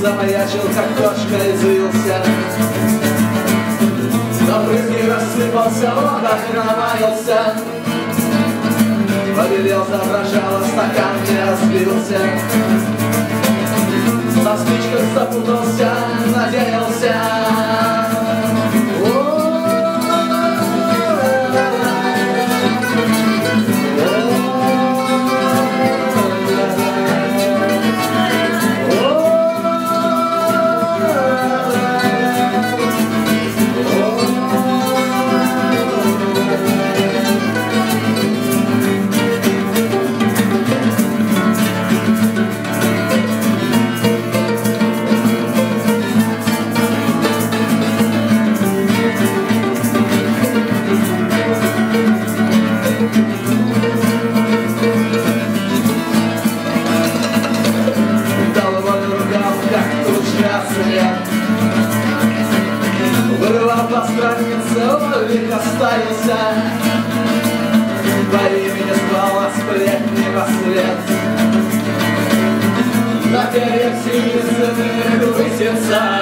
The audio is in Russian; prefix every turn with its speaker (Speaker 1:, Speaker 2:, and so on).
Speaker 1: Замаячил, как кошка извился. На брызги рассыпался, он охромаился Побелел, задрожал, стакан не разбился По странице, он век оставился По имени звал, а сплетни во след На перьях синий высится